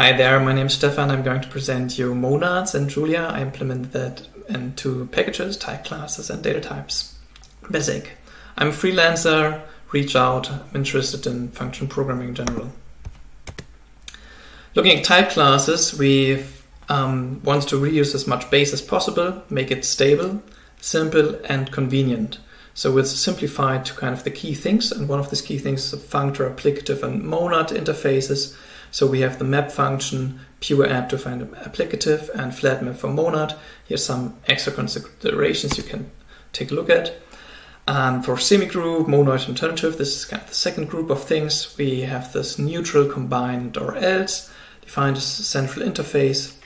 Hi there, my name is Stephan. I'm going to present you monads and Julia. I implemented that into packages, type classes, and data types. Basic. I'm a freelancer, reach out, I'm interested in function programming in general. Looking at type classes, we um, want to reuse as much base as possible, make it stable, simple, and convenient. So we've simplified to kind of the key things, and one of these key things is functor, applicative, and monad interfaces. So we have the map function, pure app to find an applicative, and flat map for monad. Here's some extra considerations you can take a look at. And for semigroup, monoid alternative, this is kind of the second group of things. We have this neutral, combined, or else, defined as central interface.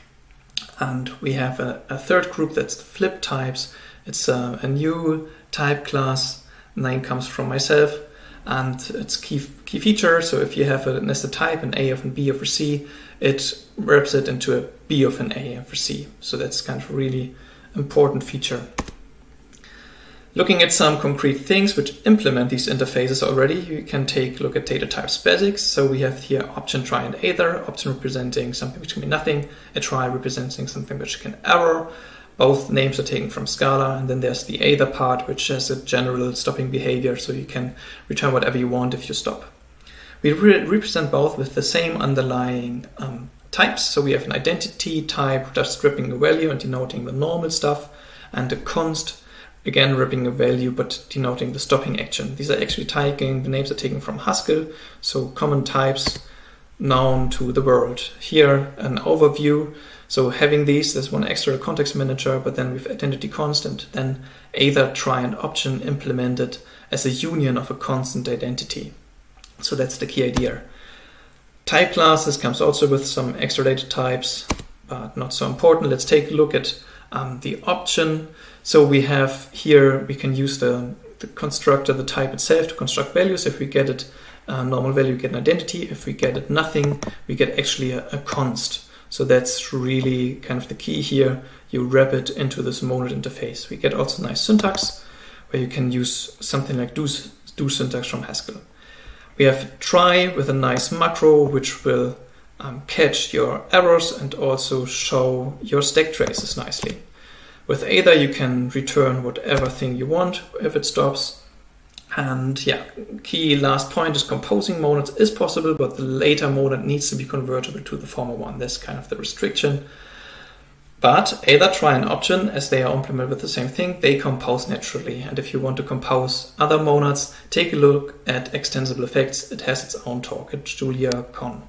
And we have a, a third group that's the flip types. It's a, a new type class. Name comes from myself and its key key feature. So if you have a nested type, an A of an B over C, it wraps it into a B of an A over C. So that's kind of really important feature. Looking at some concrete things which implement these interfaces already, you can take a look at data types basics. So we have here option, try, and either. Option representing something which can be nothing, a try representing something which can error. Both names are taken from Scala, and then there's the either part, which has a general stopping behavior, so you can return whatever you want if you stop. We re represent both with the same underlying um, types. So we have an identity type, just stripping a value and denoting the normal stuff, and a const, again ripping a value but denoting the stopping action. These are actually taking, the names are taken from Haskell, so common types known to the world. Here, an overview so having these, there's one extra context manager, but then with identity constant, then either try and option implemented as a union of a constant identity. So that's the key idea. Type classes comes also with some extra data types, but not so important. Let's take a look at um, the option. So we have here, we can use the, the constructor, the type itself to construct values. If we get it uh, normal value, get an identity. If we get nothing, we get actually a, a const. So that's really kind of the key here. You wrap it into this monad interface. We get also nice syntax where you can use something like do, do syntax from Haskell. We have try with a nice macro which will um, catch your errors and also show your stack traces nicely. With either you can return whatever thing you want if it stops and yeah, key last point is composing monads is possible, but the later monad needs to be convertible to the former one. That's kind of the restriction. But either try an option as they are implemented with the same thing, they compose naturally. And if you want to compose other monads, take a look at extensible effects. It has its own talk at JuliaCon.